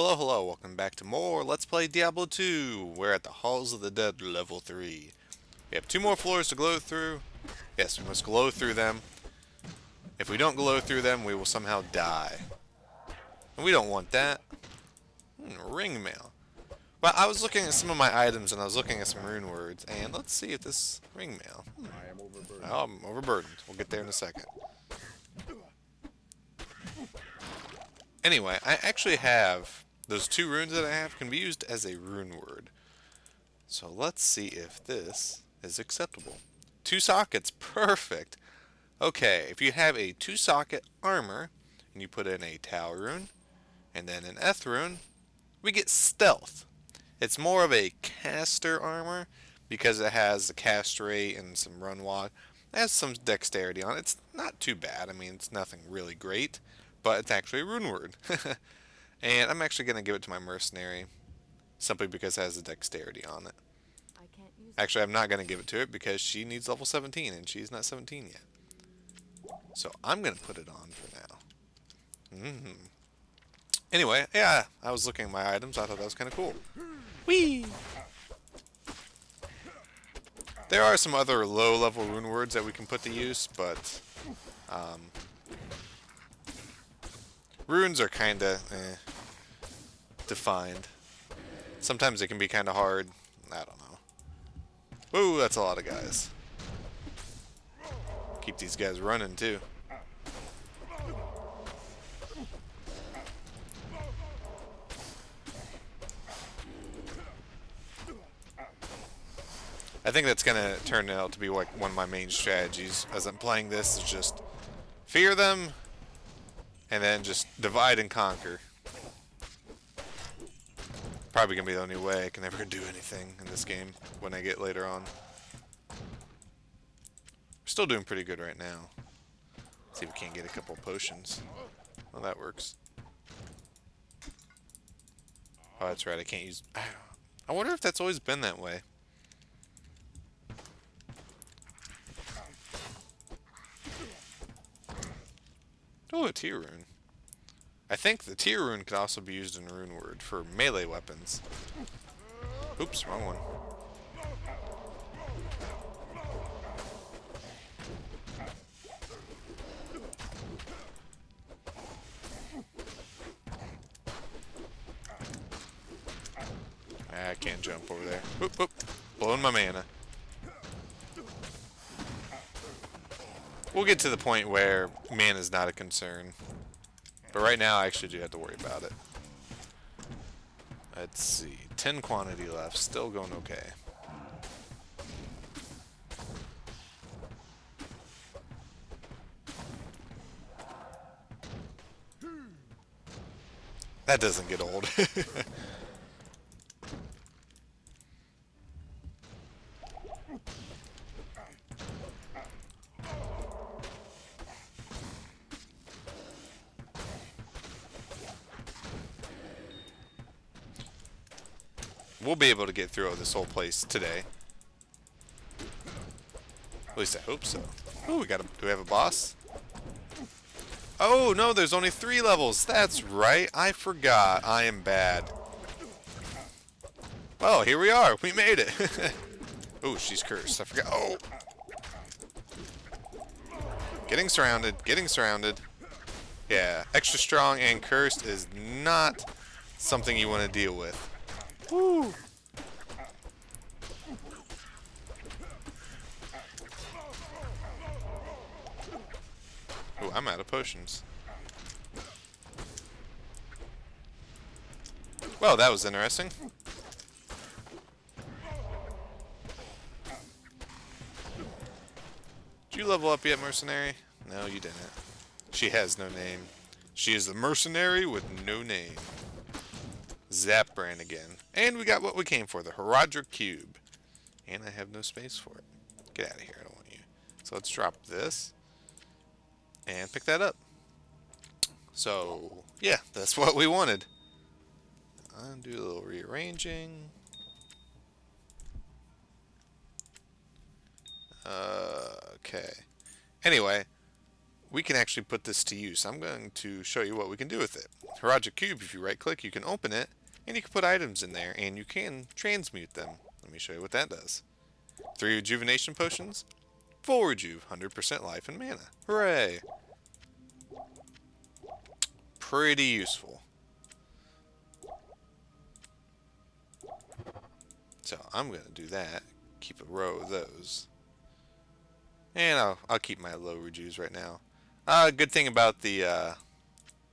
Hello, hello, welcome back to more Let's Play Diablo 2. We're at the Halls of the Dead, level 3. We have two more floors to glow through. Yes, we must glow through them. If we don't glow through them, we will somehow die. And we don't want that. Hmm, ring mail. Well, I was looking at some of my items and I was looking at some rune words, and let's see if this ring mail. Hmm. I am overburdened. Oh, I'm overburdened. We'll get there in a second. Anyway, I actually have those two runes that I have can be used as a rune word. So let's see if this is acceptable. Two sockets, perfect. Okay, if you have a two socket armor and you put in a Tal rune and then an Eth rune, we get stealth. It's more of a caster armor because it has the cast rate and some run walk. It has some dexterity on it. It's not too bad. I mean, it's nothing really great, but it's actually a rune word. and I'm actually going to give it to my mercenary simply because it has the dexterity on it. I can't use Actually, I'm not going to give it to it because she needs level 17 and she's not 17 yet. So I'm going to put it on for now. Mm -hmm. Anyway, yeah, I was looking at my items. I thought that was kind of cool. Whee! There are some other low-level rune words that we can put to use, but um, runes are kind of eh, defined. Sometimes it can be kind of hard. I don't know. Whoa, that's a lot of guys. Keep these guys running, too. I think that's going to turn out to be like one of my main strategies as I'm playing this is just fear them and then just divide and conquer. Probably to be the only way I can ever do anything in this game when I get later on. We're still doing pretty good right now. See if we can't get a couple potions. Well, that works. Oh, that's right. I can't use... I wonder if that's always been that way. Oh, a Tir rune. I think the Tir rune could also be used in rune word for melee weapons. Oops, wrong one. Ah, I can't jump over there. Oop, oop. Blowing my mana. We'll get to the point where man is not a concern. But right now, I actually do have to worry about it. Let's see. 10 quantity left. Still going okay. That doesn't get old. we'll be able to get through this whole place today. At least I hope so. Oh, we got a. Do we have a boss? Oh no, there's only three levels. That's right. I forgot. I am bad. Oh, here we are. We made it. oh, she's cursed. I forgot. Oh. Getting surrounded. Getting surrounded. Yeah, extra strong and cursed is not something you want to deal with. Woo! Ooh, I'm out of potions. Well, that was interesting. Did you level up yet, mercenary? No, you didn't. She has no name. She is the mercenary with no name. Zap brand again. And we got what we came for, the Horadric Cube. And I have no space for it. Get out of here, I don't want you. So let's drop this. And pick that up. So, yeah, that's what we wanted. Undo a little rearranging. Uh, okay. Anyway, we can actually put this to use. I'm going to show you what we can do with it. Horadric Cube, if you right click, you can open it, and you can put items in there, and you can transmute them. Let me show you what that does. Three rejuvenation potions, full rejuve, 100% life and mana. Hooray! Pretty useful. So I'm going to do that. Keep a row of those. And I'll, I'll keep my low rejuves right now. Uh, good thing about the uh,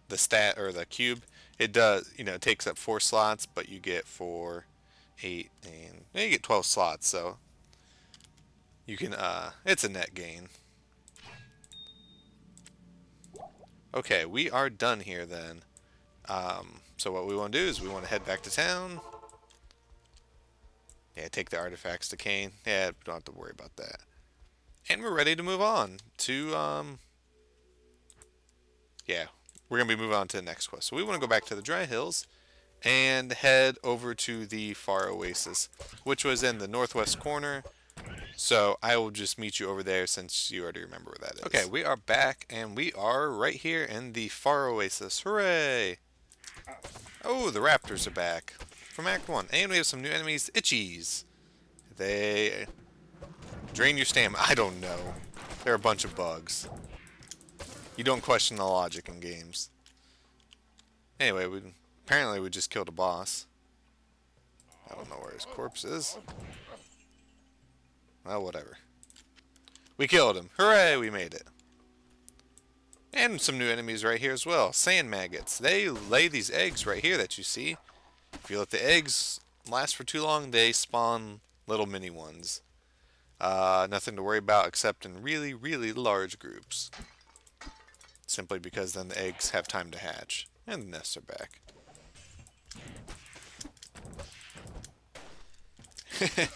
the stat or the cube, it does you know it takes up four slots, but you get four, eight, and you get twelve slots. So you can uh, it's a net gain. Okay, we are done here then. Um, so what we want to do is we want to head back to town. Yeah, take the artifacts to Cain. Yeah, don't have to worry about that. And we're ready to move on to, um, yeah, we're going to be moving on to the next quest. So we want to go back to the Dry Hills and head over to the Far Oasis, which was in the northwest corner. So I will just meet you over there since you already remember where that is. Okay, we are back and we are right here in the Far Oasis. Hooray! Oh, the raptors are back from Act 1. And we have some new enemies, Itchies. They drain your stamina. I don't know. They're a bunch of bugs. You don't question the logic in games. Anyway, we apparently we just killed a boss. I don't know where his corpse is. Well, whatever. We killed him. Hooray, we made it. And some new enemies right here as well. Sand maggots. They lay these eggs right here that you see. If you let the eggs last for too long, they spawn little mini ones. Uh, nothing to worry about except in really, really large groups. Simply because then the eggs have time to hatch. And the nests are back.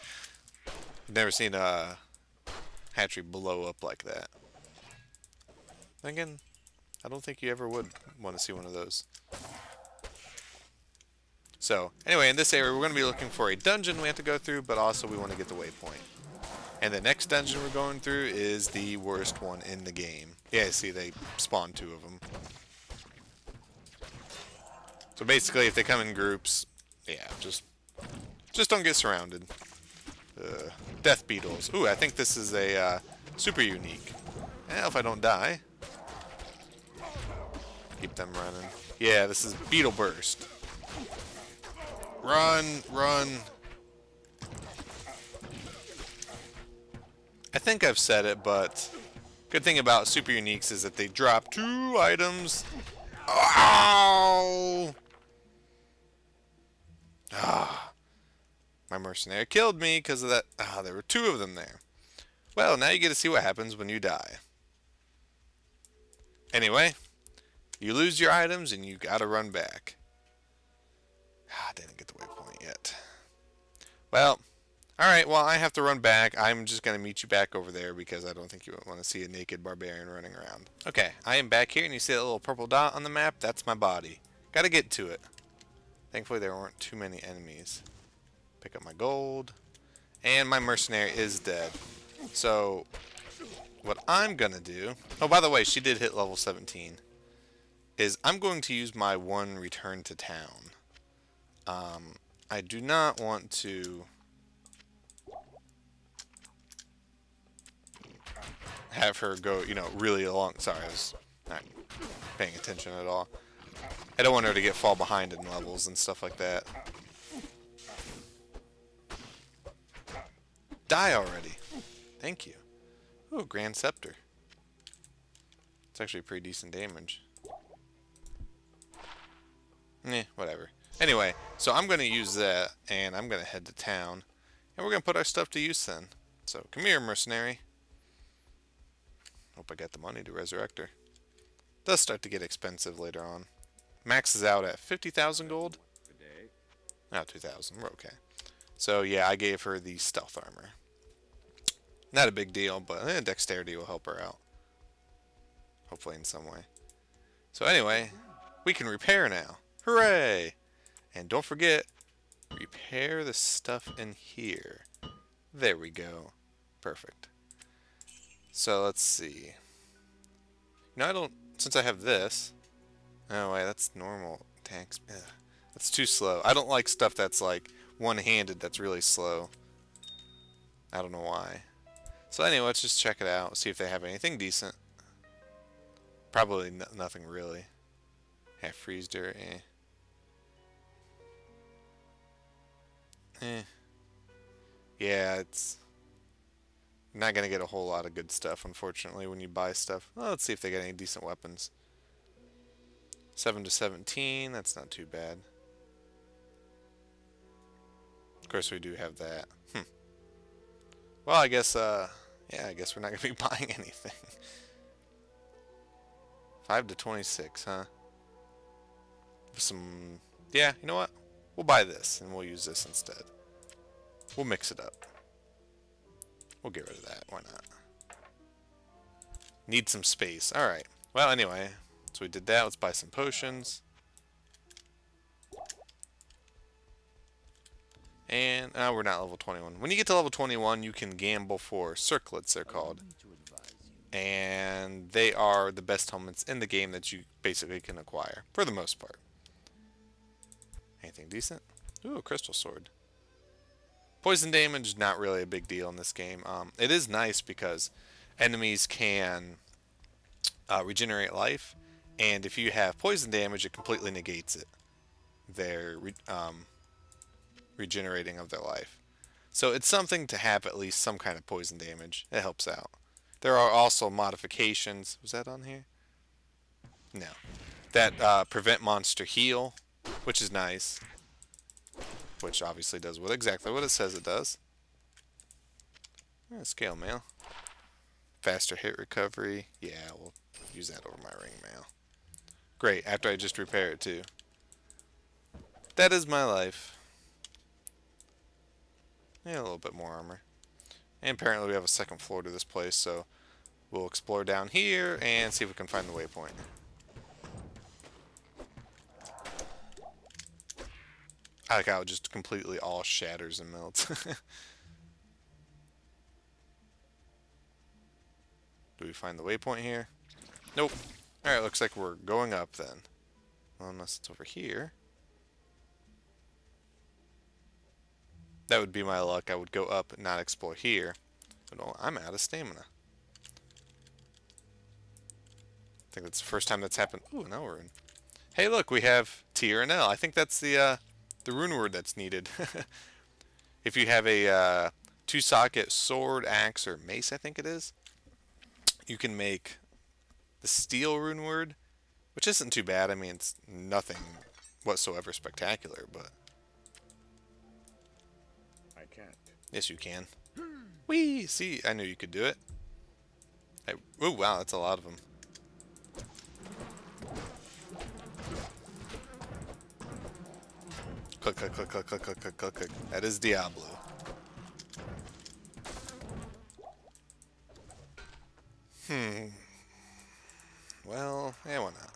Never seen a hatchery blow up like that. Again, I don't think you ever would want to see one of those. So, anyway, in this area, we're going to be looking for a dungeon we have to go through, but also we want to get the waypoint. And the next dungeon we're going through is the worst one in the game. Yeah, see, they spawn two of them. So basically, if they come in groups, yeah, just just don't get surrounded. Uh, death beetles. Ooh, I think this is a uh, super unique. Eh, if I don't die. Keep them running. Yeah, this is Beetleburst. Run, run. I think I've said it, but good thing about super uniques is that they drop two items. Ow! Ah. My mercenary killed me because of that. Ah, there were two of them there. Well, now you get to see what happens when you die. Anyway, you lose your items and you gotta run back. Ah, didn't get the waypoint yet. Well, alright, well, I have to run back. I'm just going to meet you back over there because I don't think you want to see a naked barbarian running around. Okay, I am back here, and you see that little purple dot on the map? That's my body. Gotta get to it. Thankfully, there weren't too many enemies. Pick up my gold. And my mercenary is dead. So, what I'm going to do... Oh, by the way, she did hit level 17. Is I'm going to use my one return to town. Um, I do not want to have her go, you know, really long. Sorry, I was not paying attention at all. I don't want her to get fall behind in levels and stuff like that. Die already. Thank you. Ooh, Grand Scepter. It's actually pretty decent damage. Eh, whatever. Anyway, so I'm going to use that, and I'm going to head to town. And we're going to put our stuff to use then. So, come here, mercenary. Hope I get the money to resurrect her. Does start to get expensive later on. Maxes out at 50,000 gold. Not 2,000. We're okay. So, yeah, I gave her the stealth armor. Not a big deal, but eh, dexterity will help her out. Hopefully in some way. So anyway, we can repair now. Hooray! And don't forget, repair the stuff in here. There we go. Perfect. So let's see. No, I don't... Since I have this... Oh, wait, that's normal tanks, Ugh, that's too slow. I don't like stuff that's, like, one-handed that's really slow. I don't know why. So anyway, let's just check it out, see if they have anything decent. Probably nothing really. Half freeze dirt, eh. Eh. Yeah, it's not going to get a whole lot of good stuff, unfortunately, when you buy stuff. Well, let's see if they get any decent weapons. 7 to 17, that's not too bad. Of course, we do have that. Hmm. Well, I guess, uh, yeah, I guess we're not going to be buying anything. 5 to 26, huh? Some, yeah, you know what? We'll buy this, and we'll use this instead. We'll mix it up. We'll get rid of that. Why not? Need some space. Alright. Well, anyway. So we did that. Let's buy some potions. And uh, we're not level 21. When you get to level 21, you can gamble for circlets, they're called. And they are the best helmets in the game that you basically can acquire, for the most part. Anything decent? Ooh, a crystal sword. Poison damage, not really a big deal in this game. Um, it is nice because enemies can uh, regenerate life, and if you have poison damage, it completely negates it. Their re um, regenerating of their life. So it's something to have at least some kind of poison damage. It helps out. There are also modifications. Was that on here? No. That uh, prevent monster heal, which is nice which obviously does what exactly what it says it does. Yeah, scale mail. Faster hit recovery. Yeah, we'll use that over my ring mail. Great, after I just repair it too. That is my life. Yeah, a little bit more armor. And apparently we have a second floor to this place, so we'll explore down here and see if we can find the waypoint. It just completely all shatters and melts. Do we find the waypoint here? Nope. Alright, looks like we're going up then. Well, unless it's over here. That would be my luck. I would go up and not explore here. But oh, I'm out of stamina. I think that's the first time that's happened. Ooh, now we're in. Hey, look, we have T or an L. I think that's the uh, the rune word that's needed. if you have a uh, two socket sword, axe, or mace, I think it is, you can make the steel rune word, which isn't too bad. I mean, it's nothing whatsoever spectacular, but. I can't. Yes, you can. Wee! See, I knew you could do it. oh, wow, that's a lot of them. Click, click, click, click, click, click, click, click, click. That is Diablo. Hmm. Well, yeah, why not?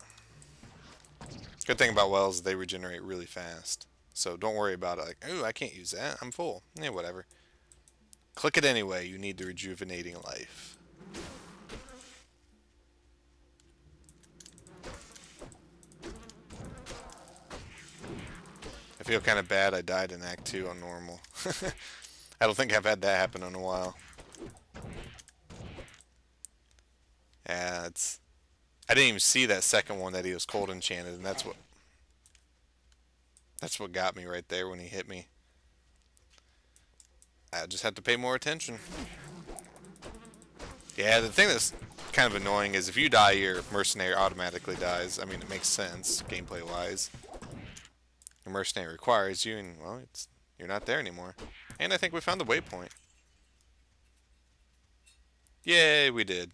Good thing about wells, they regenerate really fast. So don't worry about it. Like, oh, I can't use that. I'm full. Yeah, whatever. Click it anyway. You need the rejuvenating life. I feel kind of bad I died in Act 2 on normal. I don't think I've had that happen in a while. Yeah, it's... I didn't even see that second one that he was cold enchanted, and that's what... That's what got me right there when he hit me. I just had to pay more attention. Yeah, the thing that's kind of annoying is if you die, your mercenary automatically dies. I mean, it makes sense, gameplay-wise. The mercenary requires you, and, well, it's you're not there anymore. And I think we found the waypoint. Yay, we did.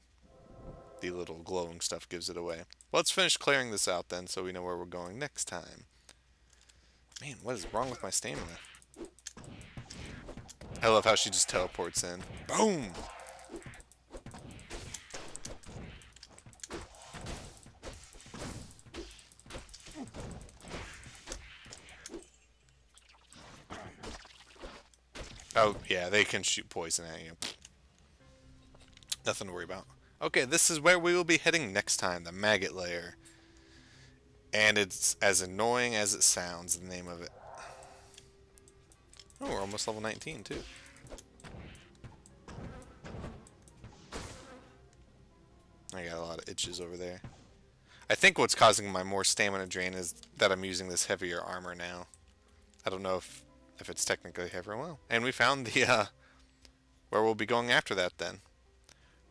The little glowing stuff gives it away. Let's finish clearing this out then so we know where we're going next time. Man, what is wrong with my stamina? I love how she just teleports in. Boom! Oh, yeah, they can shoot poison at you. Nothing to worry about. Okay, this is where we will be heading next time, the Maggot Lair. And it's as annoying as it sounds, the name of it. Oh, we're almost level 19, too. I got a lot of itches over there. I think what's causing my more stamina drain is that I'm using this heavier armor now. I don't know if, if it's technically heavier. Well, and we found the, uh, where we'll be going after that then.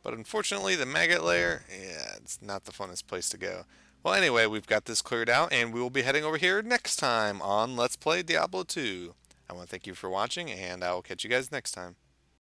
But unfortunately, the Maggot Lair, yeah, it's not the funnest place to go. Well, anyway, we've got this cleared out, and we will be heading over here next time on Let's Play Diablo 2. I want to thank you for watching, and I will catch you guys next time.